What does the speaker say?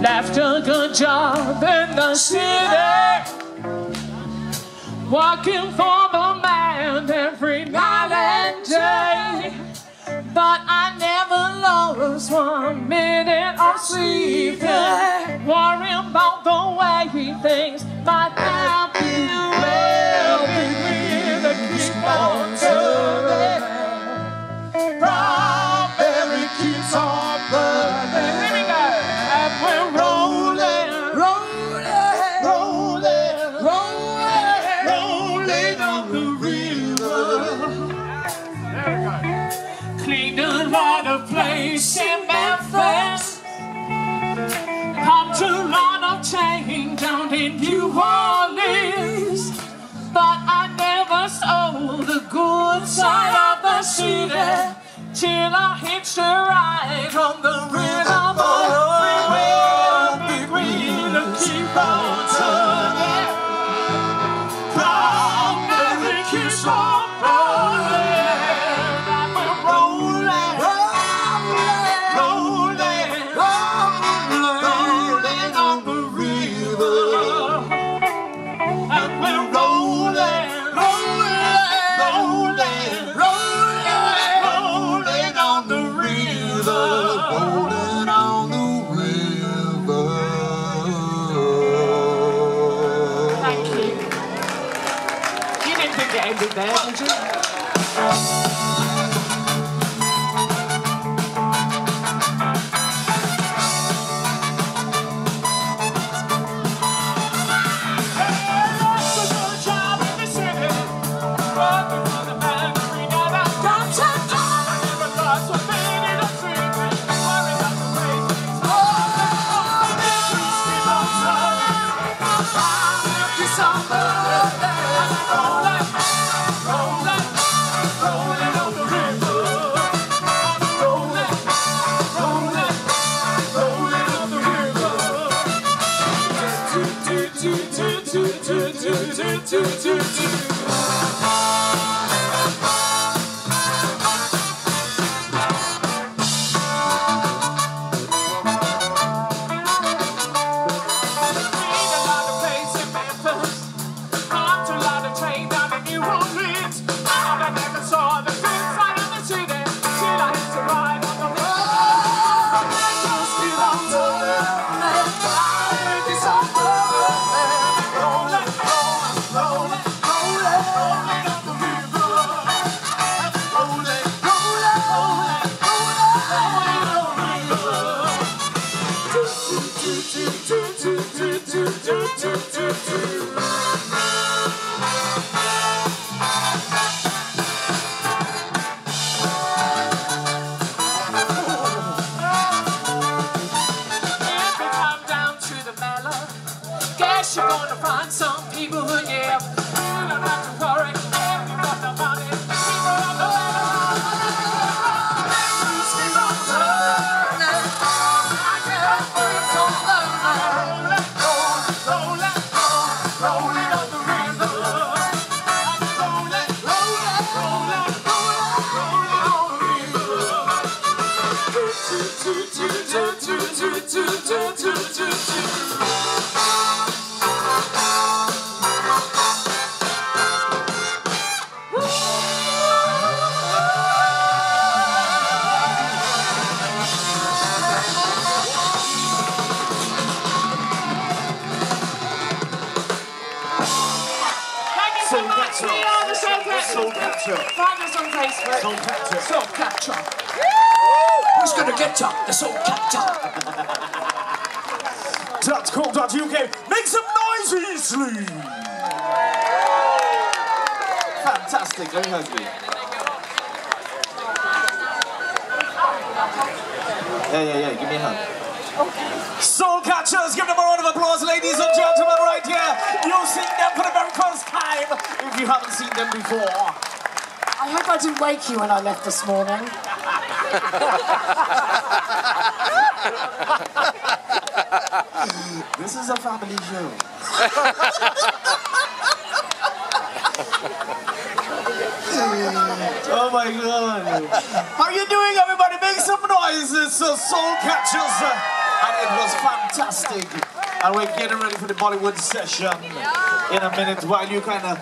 left a good job in the city, working for the man every night and day. But I never lost one minute of sleep, worrying about the way things might happen. Place in Memphis. Come to a of change down in New Orleans. But I never saw the good side of the city till I hitched a ride on the rhythm of the big wheel to keep on turning. Strawberry keeps Didn't think it there, did you? If Soul Catcher. Find us on Facebook. Soul Catcher. Soul Catcher. Who's gonna get ya? The soul catcher. Dot co dot UK. Make some noise, Eastleigh. Fantastic, very hungry. Yeah, yeah, yeah, give me a hug. Soul Catchers, give them a round of applause, ladies and gentlemen, right here. You've seen them for the very first time, if you haven't seen them before. I hope I didn't wake you when I left this morning. This is a family show. Oh my god. How are you doing, everybody? Make some noise. It's the Soul Catchers. and it was fantastic. And we're getting ready for the Bollywood session in a minute while you kind of